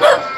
Huh!